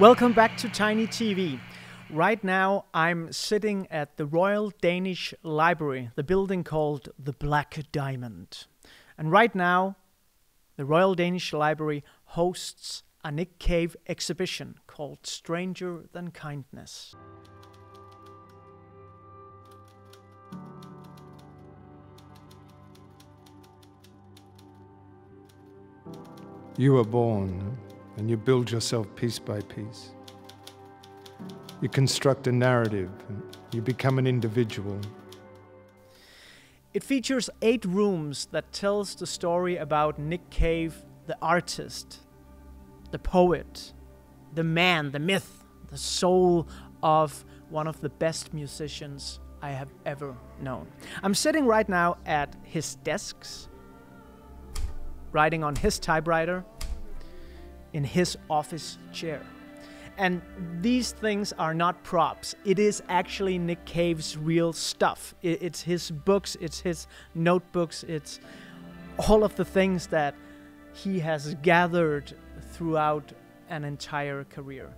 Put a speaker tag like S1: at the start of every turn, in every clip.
S1: Welcome back to Tiny TV. Right now, I'm sitting at the Royal Danish Library, the building called the Black Diamond. And right now, the Royal Danish Library hosts a Nick Cave exhibition called Stranger Than Kindness.
S2: You were born and you build yourself piece by piece. You construct a narrative, you become an individual.
S1: It features eight rooms that tells the story about Nick Cave, the artist, the poet, the man, the myth, the soul of one of the best musicians I have ever known. I'm sitting right now at his desks, writing on his typewriter in his office chair. And these things are not props. It is actually Nick Cave's real stuff. It's his books, it's his notebooks, it's all of the things that he has gathered throughout an entire career.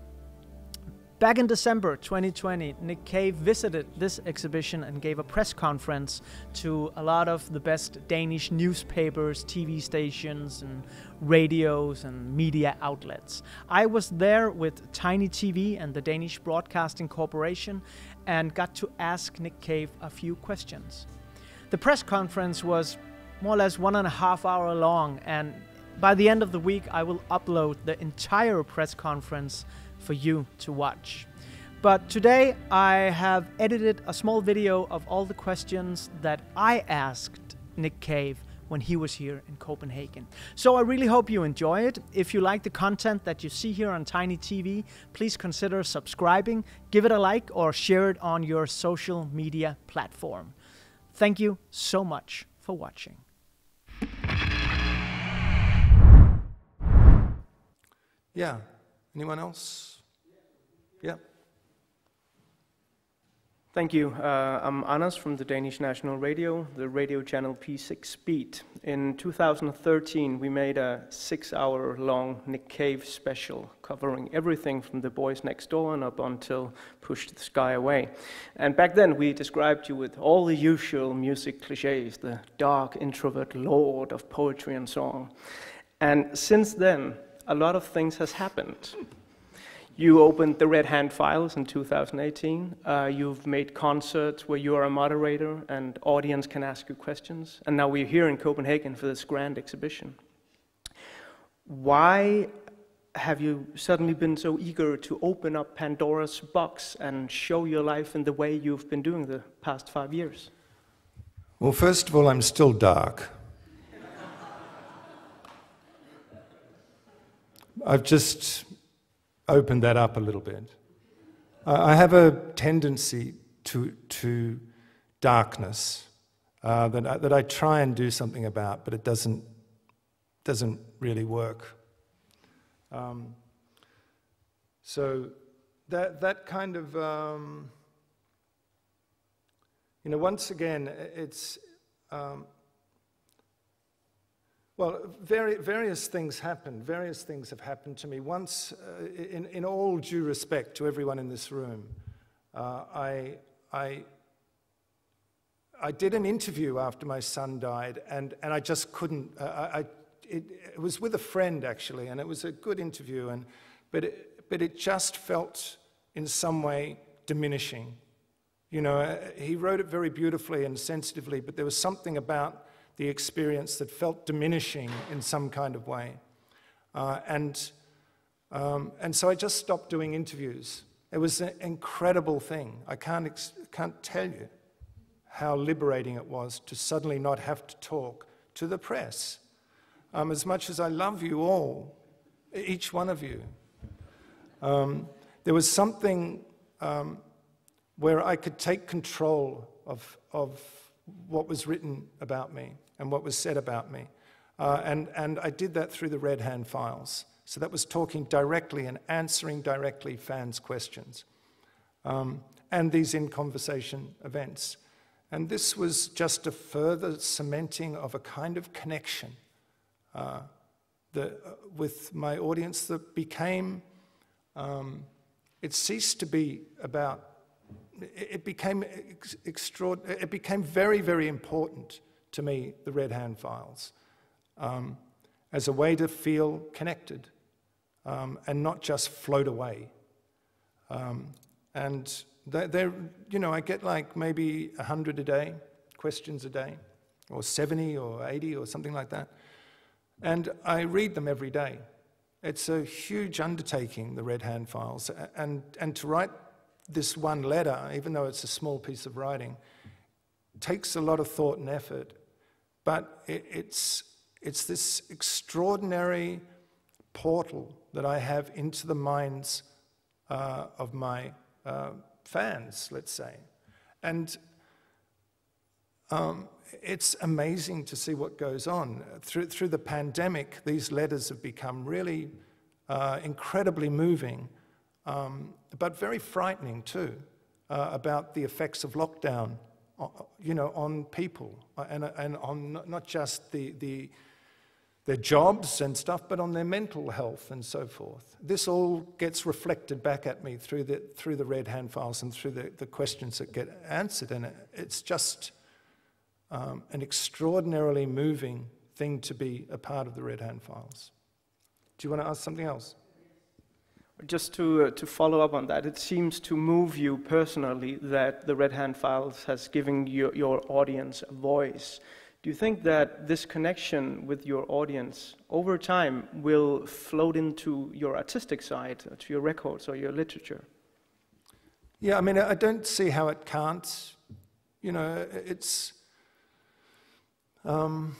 S1: Back in December 2020, Nick Cave visited this exhibition and gave a press conference to a lot of the best Danish newspapers, TV stations, and radios and media outlets. I was there with Tiny TV and the Danish Broadcasting Corporation and got to ask Nick Cave a few questions. The press conference was more or less one and a half hour long, and by the end of the week, I will upload the entire press conference for you to watch. But today I have edited a small video of all the questions that I asked Nick Cave when he was here in Copenhagen. So I really hope you enjoy it. If you like the content that you see here on Tiny TV, please consider subscribing, give it a like, or share it on your social media platform. Thank you so much for watching.
S2: Yeah. Anyone else? Yeah.
S3: Thank you. Uh, I'm Anders from the Danish National Radio, the radio channel P6 Beat. In 2013, we made a six hour long Nick Cave special covering everything from The Boys Next Door and up until Push the Sky Away. And back then, we described you with all the usual music cliches the dark introvert lord of poetry and song. And since then, a lot of things has happened. You opened the Red Hand Files in 2018. Uh, you've made concerts where you are a moderator and audience can ask you questions. And now we're here in Copenhagen for this grand exhibition. Why have you suddenly been so eager to open up Pandora's box and show your life in the way you've been doing the past five years?
S2: Well, first of all, I'm still dark. I've just opened that up a little bit. I have a tendency to, to darkness uh, that, I, that I try and do something about, but it doesn't, doesn't really work. Um, so that, that kind of, um, you know, once again, it's, um, well, vari various things happened. Various things have happened to me. Once, uh, in, in all due respect to everyone in this room, uh, I, I, I did an interview after my son died, and, and I just couldn't. Uh, I, it, it, was with a friend, actually, and it was a good interview, and, but, it, but it just felt in some way diminishing. You know, uh, he wrote it very beautifully and sensitively, but there was something about the experience that felt diminishing in some kind of way. Uh, and, um, and so I just stopped doing interviews. It was an incredible thing. I can't, can't tell you how liberating it was to suddenly not have to talk to the press. Um, as much as I love you all, each one of you, um, there was something um, where I could take control of, of what was written about me and what was said about me. Uh, and, and I did that through the Red Hand files. So that was talking directly and answering directly fans' questions. Um, and these in conversation events. And this was just a further cementing of a kind of connection uh, the, uh, with my audience that became um, it ceased to be about, it became, ex- extraordinary, it became very, very important to me, the Red Hand Files, um, as a way to feel connected um, and not just float away. Um, and they're, you know, I get like maybe 100 a day, questions a day, or 70 or 80 or something like that. And I read them every day. It's a huge undertaking, the Red Hand Files. And, and to write this one letter, even though it's a small piece of writing, takes a lot of thought and effort. But it, it's, it's this extraordinary portal that I have into the minds uh, of my uh, fans, let's say. And um, it's amazing to see what goes on. Through, through the pandemic, these letters have become really uh, incredibly moving, um, but very frightening too, uh, about the effects of lockdown, you know, on people uh, and, and on not just the, the, their jobs and stuff, but on their mental health and so forth. This all gets reflected back at me through the, through the Red Hand Files and through the, the questions that get answered, and it, it's just um, an extraordinarily moving thing to be a part of the Red Hand Files. Do you want to ask something else?
S1: Just to, uh, to follow up on that, it seems to move you personally that the Red Hand Files has given your, your audience a voice. Do you think that this connection with your audience over time will float into your artistic side, to your records or your literature?
S2: Yeah, I mean, I don't see how it can't. You know, it's um,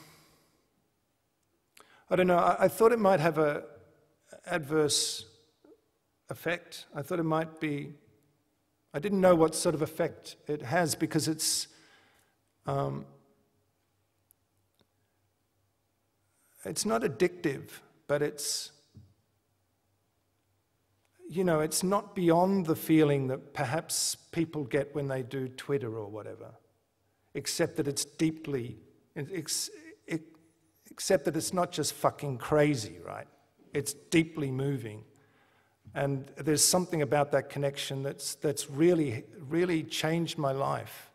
S2: I don't know. I, I, thought it might have a adverse effect. I thought it might be. I didn't know what sort of effect it has because it's. Um, it's not addictive, but it's. You know, it's not beyond the feeling that perhaps people get when they do Twitter or whatever, except that it's deeply except that it's not just fucking crazy, right? It's deeply moving. And there's something about that connection that's, that's really, really changed my life.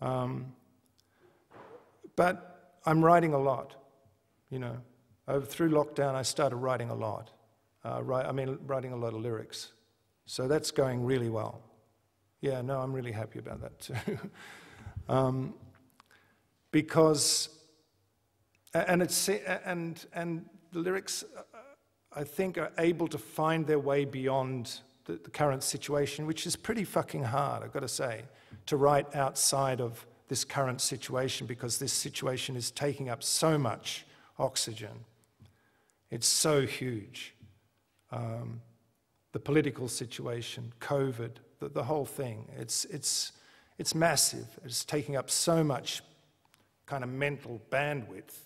S2: Um, but I'm writing a lot, you know. Through lockdown, I started writing a lot. Uh, write, I mean, writing a lot of lyrics. So that's going really well. Yeah, no, I'm really happy about that too. um, because, and, it's, and, and the lyrics, I think, are able to find their way beyond the, the current situation, which is pretty fucking hard, I've got to say, to write outside of this current situation because this situation is taking up so much oxygen. It's so huge. Um, the political situation, COVID, the, the whole thing, it's, it's, it's massive. It's taking up so much kind of mental bandwidth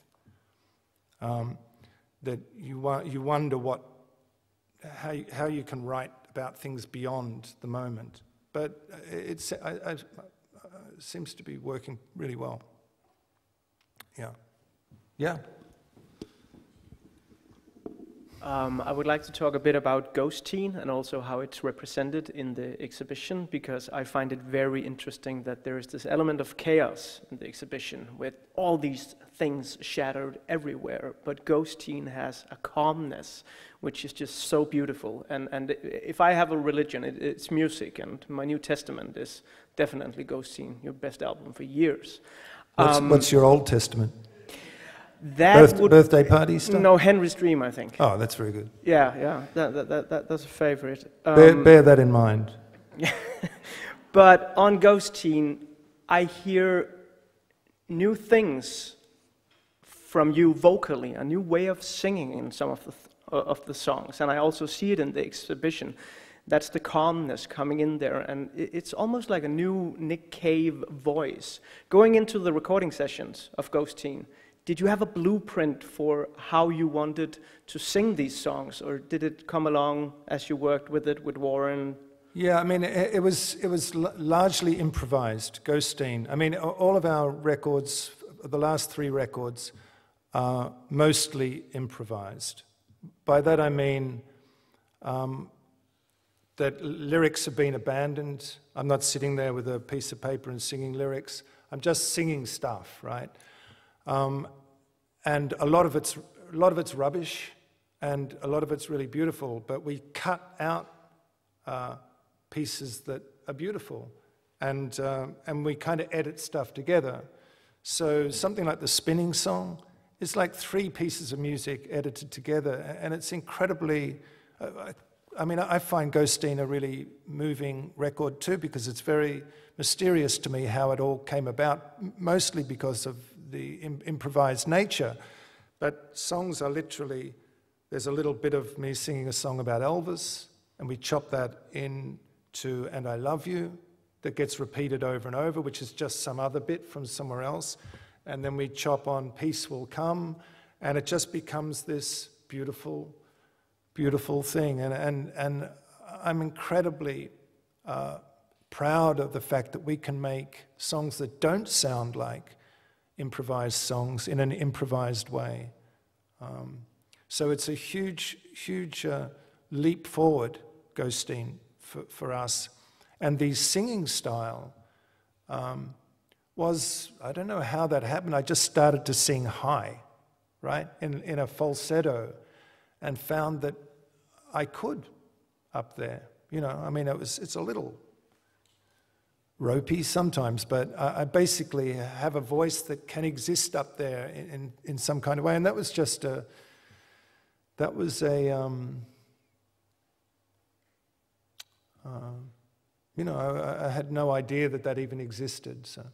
S2: um, that you, you wonder what, how, how you can write about things beyond the moment. But uh, it's, I, I, it seems to be working really well. Yeah. Yeah.
S1: Um, I would like to talk a bit about Ghosteen and also how it's represented in the exhibition because I find it very interesting that there is this element of chaos in the exhibition with all these things shattered everywhere, but Ghosteen has a calmness which is just so beautiful. And, and if I have a religion, it, it's music, and my New Testament is definitely Ghosteen, your best album for years.
S2: What's, um, what's your Old Testament?
S1: That
S2: Birth, would, birthday party stuff?
S1: No, Henry's Dream, I think.
S2: Oh, that's very good.
S1: Yeah, yeah, that, that, that, that that's a favorite.
S2: Um, bear, bear, that in mind.
S1: but on Ghost Ghosteen, I hear new things from you vocally, a new way of singing in some of the, th- of the songs. And I also see it in the exhibition. That's the calmness coming in there. And it's almost like a new Nick Cave voice. Going into the recording sessions of Ghost Ghosteen, did you have a blueprint for how you wanted to sing these songs, or did it come along as you worked with it with Warren?
S2: Yeah, I mean, it, it was it was largely improvised. Ghosteen. I mean, all of our records, the last three records, are mostly improvised. By that I mean, um, that lyrics have been abandoned. I'm not sitting there with a piece of paper and singing lyrics. I'm just singing stuff, right? Um, and a lot of it's a lot of it's rubbish, and a lot of it's really beautiful. But we cut out uh, pieces that are beautiful, and uh, and we kind of edit stuff together. So something like the spinning song is like three pieces of music edited together, and it's incredibly. Uh, I mean, I find Ghosteen a really moving record too because it's very mysterious to me how it all came about, mostly because of the Im- improvised nature. But songs are literally, there's a little bit of me singing a song about Elvis, and we chop that into And I Love You, that gets repeated over and over, which is just some other bit from somewhere else. And then we chop on Peace Will Come, and it just becomes this beautiful, beautiful thing. And, and, and I'm incredibly uh, proud of the fact that we can make songs that don't sound like improvised songs in an improvised way. Um, so it's a huge, huge uh, leap forward, Ghosteen, for, for us. And the singing style um, was, I don't know how that happened. I just started to sing high, right, in, in a falsetto, and found that I could up there. You know, I mean, it was, it's a little ropey sometimes, but I, basically have a voice that can exist up there in, in, in, some kind of way. And that was just a, that was a, um, uh, you know, I, I, had no idea that that even existed. So.